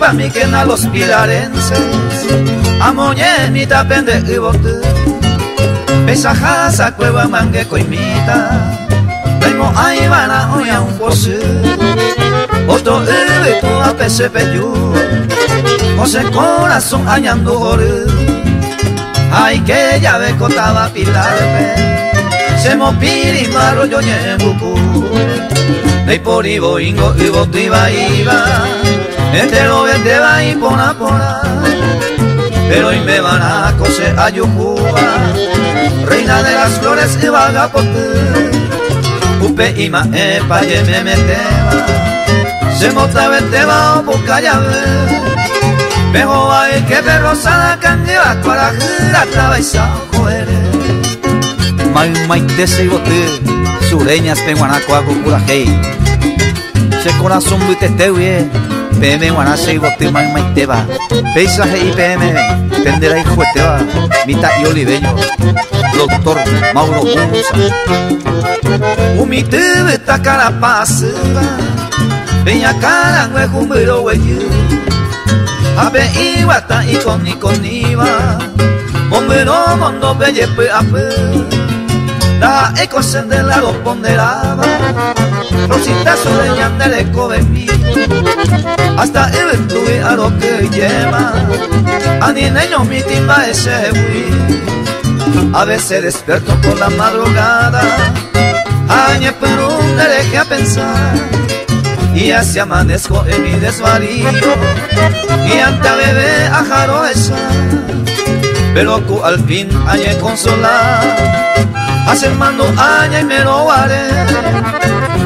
pa' mí que na los pilarenses. Amoñe mi tapende y bote. Pesajasa cueva mangue coimita. Vemo ahí van a un pose Otro eve tu a pese corazón añando jore Ay que ya ve cotaba pilarme. Se mo piri maro yo ñembuku Nei por ibo ingo ibo tu iba iba Entero vete va y pona pona Pero hoy me van a coser a Yucuba Reina de las flores y vagapote Upe ima epa ye me meteba. Se mota vete va o boca llave Pejo ay que perro sana candiva Para gira trabaisa joere. Mai mai te se bote Sureñas penguanaco a cucurajei. Se corazón muy tetewie PM guana se bote mai mai te va. Peisaje y PM Pendera y jueteba Mita y oliveño Doctor Mauro Gunza Umite veta cara pasiva Peña cara ngue jumiro weyu Abe iwata ikoni koniva Bombero mondo belle pe ape Da eco sendela lo ponderaba. Rosita soleña del eco de mí Hasta el tuve a lo que lleva Ani neño mi timba ese a veces despierto por la madrugada, añe pero un deje a pensar. Y así amanezco en mi desvarío, y ante bebé a jaro esa. Pero cu al fin añe consolar, hace mando añe y me lo haré.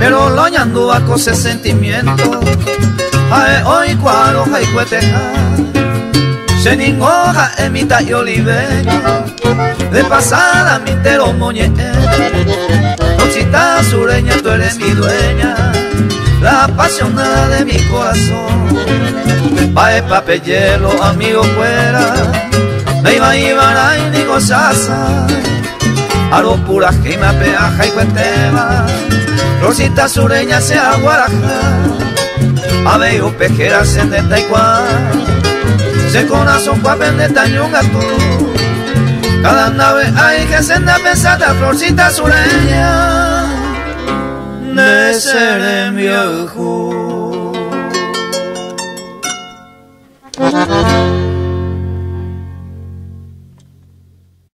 A Pero lo añando a cose sentimiento. Ae hoy cuaro hay cueteja Se ningoja emita y oliveño De pasada mi tero moñe Rosita sureña tú eres mi dueña. La apasionada de mi corazón. Pae papellero amigo fuera. Me iba iba y digo sasa Aro pura gima peaja y cuenteba Rosita sureña se aguaraja Abeo pejera se de taiguán Se corazón guapen de tañunga tú Cada nave hay que senda pesada Florcita sureña. De ser viejo